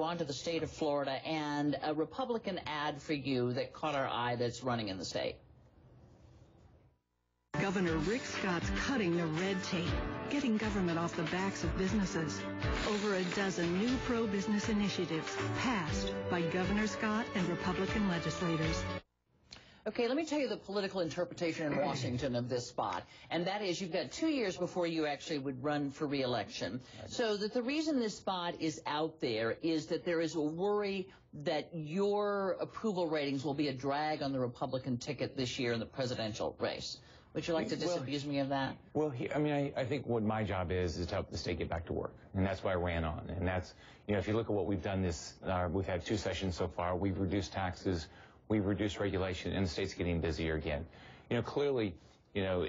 you onto the state of Florida and a Republican ad for you that caught our eye that's running in the state. Governor Rick Scott's cutting the red tape, getting government off the backs of businesses. Over a dozen new pro-business initiatives passed by Governor Scott and Republican legislators. Okay, let me tell you the political interpretation in Washington of this spot, and that is you've got two years before you actually would run for reelection. So that the reason this spot is out there is that there is a worry that your approval ratings will be a drag on the Republican ticket this year in the presidential race. Would you like to disabuse well, me of that? Well, he, I mean, I, I, think what my job is is to help the state get back to work, and that's why I ran on. And that's, you know, if you look at what we've done this, uh, we've had two sessions so far. We've reduced taxes, we've reduced regulation, and the state's getting busier again. You know, clearly, you know,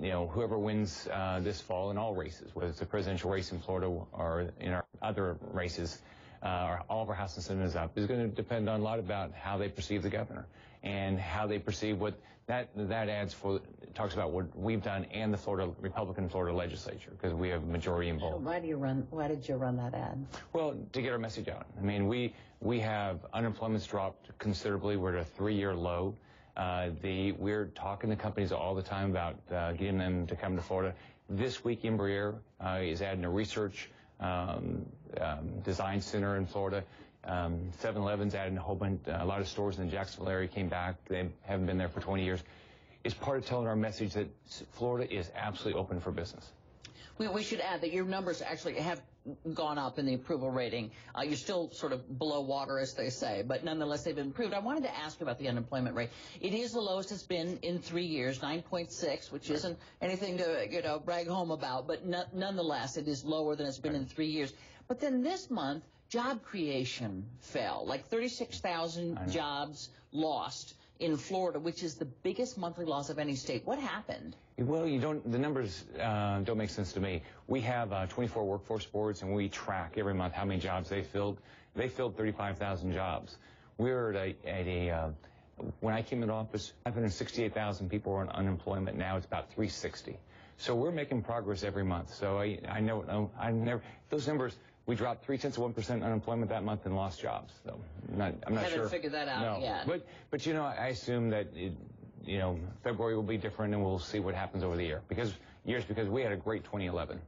you know, whoever wins uh, this fall in all races, whether it's the presidential race in Florida or in our other races, uh, all of our House and Senate is up, is going to depend on a lot about how they perceive the governor and how they perceive what that that adds for talks about what we've done and the Florida Republican Florida legislature because we have majority involved. Why do you run? Why did you run that ad? Well, to get our message out. I mean, we we have unemployment's dropped considerably. We're at a three-year low. Uh, the we're talking to companies all the time about uh, getting them to come to Florida. This week, Embraer uh, is adding a research um, um, design center in Florida. Um, 7-Eleven's added a whole bunch, a lot of stores in the Jacksonville area came back. They haven't been there for 20 years. It's part of telling our message that Florida is absolutely open for business. We, we should add that your numbers actually have gone up in the approval rating. Uh, you're still sort of below water, as they say, but nonetheless, they've improved. I wanted to ask about the unemployment rate. It is the lowest it's been in three years, 9.6, which isn't anything to you know brag home about, but no, nonetheless, it is lower than it's been in three years. But then this month, job creation fell, like 36,000 jobs lost in Florida, which is the biggest monthly loss of any state. What happened? Well, you don't. The numbers uh, don't make sense to me. We have uh, 24 workforce boards, and we track every month how many jobs they filled. They filled 35,000 jobs. We're at a, at a uh, when I came into office, 568,000 people were on unemployment. Now it's about 360. So we're making progress every month. So I, I know, I never, those numbers, we dropped three tenths of one percent unemployment that month and lost jobs. So I'm not, I'm not Haven't sure. figured that out no. yet. But but you know, I assume that it, you know February will be different, and we'll see what happens over the year because years because we had a great 2011.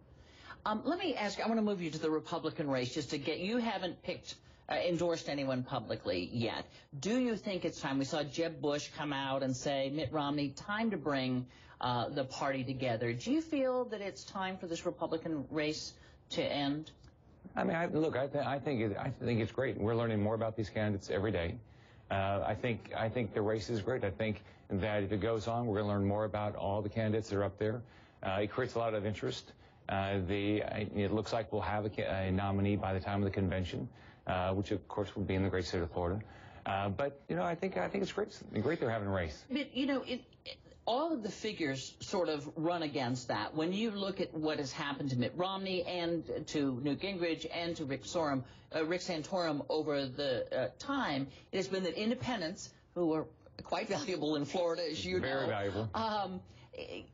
Um, let me ask. I want to move you to the Republican race just to get. You haven't picked. Uh, endorsed anyone publicly yet. Do you think it's time? We saw Jeb Bush come out and say, Mitt Romney, time to bring uh, the party together. Do you feel that it's time for this Republican race to end? I mean, I, look, I, th I think it, I think it's great. We're learning more about these candidates every day. Uh, I think I think the race is great. I think that if it goes on, we're going to learn more about all the candidates that are up there. Uh, it creates a lot of interest. Uh, the it looks like we'll have a, a nominee by the time of the convention, uh, which of course will be in the great state of Florida. Uh, but you know, I think I think it's great. Great they're having a race. But you know, it, all of the figures sort of run against that. When you look at what has happened to Mitt Romney and to Newt Gingrich and to Rick, Sorum, uh, Rick Santorum over the uh, time, it has been that independents, who are quite valuable in Florida, as you Very know, valuable. Um,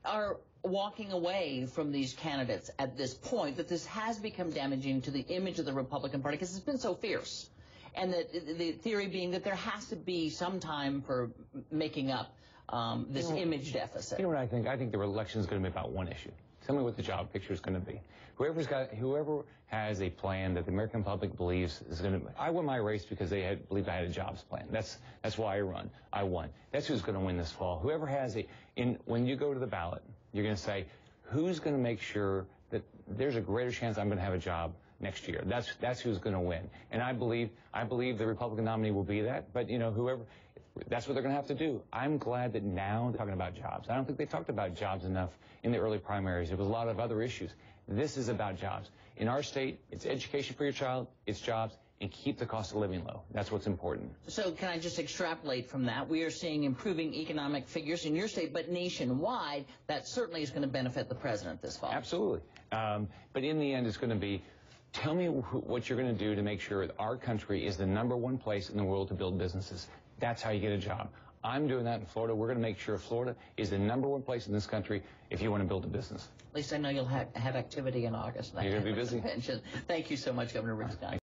are walking away from these candidates at this point, that this has become damaging to the image of the Republican Party because it's been so fierce. And that the theory being that there has to be some time for making up um, this you know, image deficit. You know what I think? I think the election is going to be about one issue. Tell me what the job picture is going to be. Whoever's got, whoever has a plan that the American public believes is going to. I won my race because they had believed I had a jobs plan. That's that's why I run. I won. That's who's going to win this fall. Whoever has a. In when you go to the ballot, you're going to say, who's going to make sure that there's a greater chance I'm going to have a job next year. That's that's who's going to win. And I believe I believe the Republican nominee will be that. But you know, whoever that's what they're going to have to do. I'm glad that now they're talking about jobs. I don't think they talked about jobs enough in the early primaries. There was a lot of other issues. This is about jobs. In our state, it's education for your child, it's jobs, and keep the cost of living low. That's what's important. So can I just extrapolate from that? We are seeing improving economic figures in your state, but nationwide, that certainly is going to benefit the president this fall. Absolutely. Um, but in the end, it's going to be tell me what you're going to do to make sure that our country is the number one place in the world to build businesses. That's how you get a job. I'm doing that in Florida. We're going to make sure Florida is the number one place in this country if you want to build a business. At least I know you'll have, have activity in August. You're going to be busy. Thank you so much, Governor Rick Scott. Uh,